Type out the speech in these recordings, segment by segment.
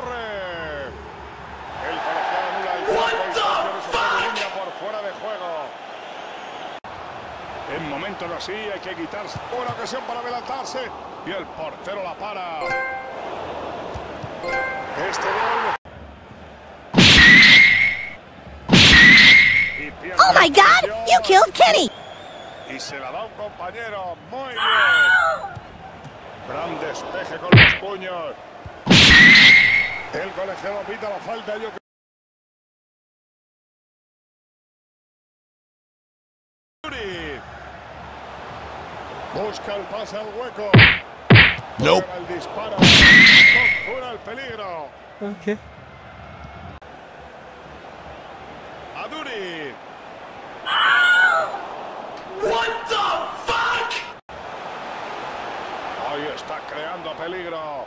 Torres. El colegiado anula el campo y línea por fuera de juego. En momentos así hay que quitarse. Buena ocasión para adelantarse. Y el portero la para. Este gol. Oh my God! You killed Kenny! Y se la da un compañero. Muy bien. Gran despeje con los puños. El colegiado pita la falta. Yo Busca el pase al hueco. No. El disparo. Conjura el peligro. Okay. Aduri. What the fuck? Ahí está creando peligro.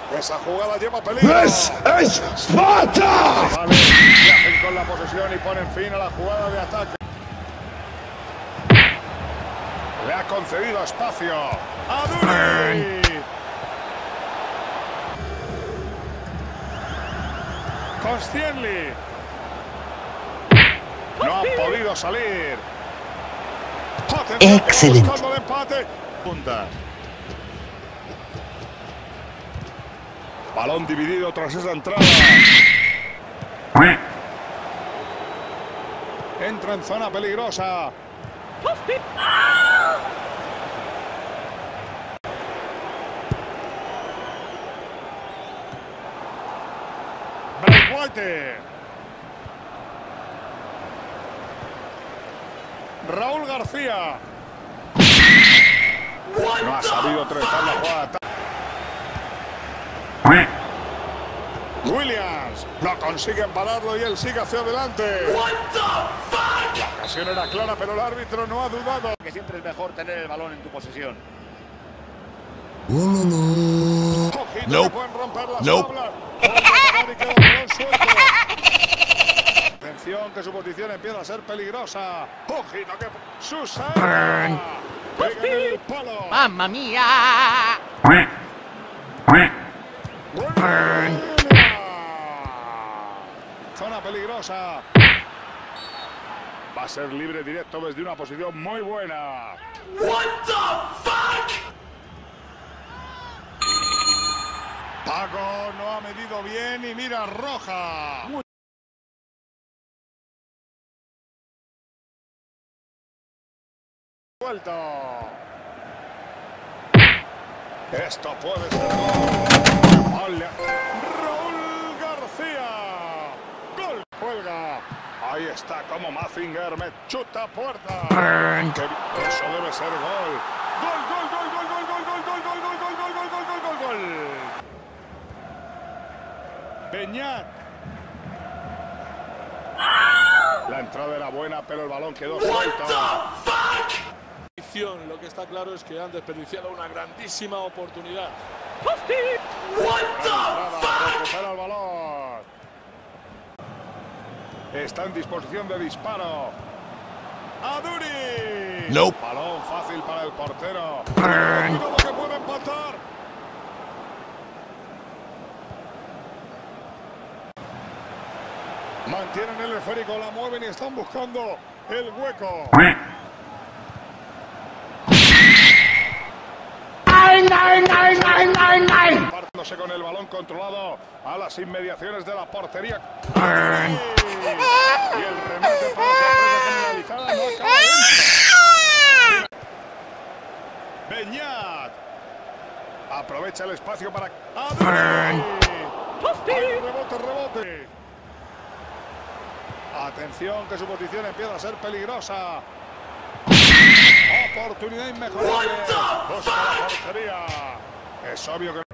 Esa jugada lleva peligro. ¡Es Esparta! Vale, hacen con la posesión y ponen fin a la jugada de ataque. Le ha concedido espacio a Duri. No ha podido salir. Excelente. Punta. Balón dividido tras esa entrada. Entra en zona peligrosa. White. Raúl García. No ha sabido trenzar la jugada. Williams. No consiguen pararlo y él sigue hacia adelante. What the fuck? La ocasión era clara, pero el árbitro no ha dudado. que siempre es mejor tener el balón en tu posesión. Nope. que pueden romper las Nope. Atención que su posición empieza a ser peligrosa. Ojito que Susana. El palo. ¡Mamma mía! Buena. Zona peligrosa. Va a ser libre directo desde una posición muy buena. What the fuck? Paco no ha medido bien y mira roja. Vuelto. Esto puede ser gol. Ole. Raúl García. Gol. Cuelga. Ahí está como Mazinger me chuta puerta. Que- Eso debe ser gol. Gol, gol, gol, gol, gol, gol, gol, gol, gol, gol, gol, gol, gol, gol, gol, gol, gol. Beñat. La entrada era buena, pero el balón quedó suelto. Lo que está claro es que han desperdiciado una grandísima oportunidad. What the recupera el balón. Está en disposición de disparo. Aduri. Nope. Balón fácil para el portero. Cuidado que puede empatar. Mantienen el esférico, la mueven y están buscando el hueco. Partiéndose con el balón controlado a las inmediaciones de la portería. Y el remate para sorpresa generalizada no acaba. Beñat. Aprovecha el espacio para... Rebote, rebote. Atención que su posición empieza a ser peligrosa. Oportunidad inmejorable. Busca la portería. Es obvio que...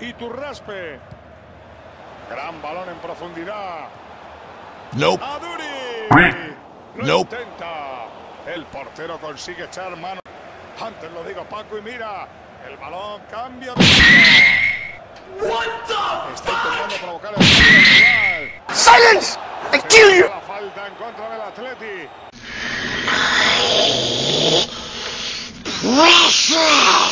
Y tu raspe. Gran balón en profundidad. Nope. Aduri. Lo Nope. intenta. El portero consigue echar mano. Antes lo digo Paco y mira. El balón cambia de. What the Está intentando provocar el rival. Silence! I kill you! La falta en contra del Atleti. Precious!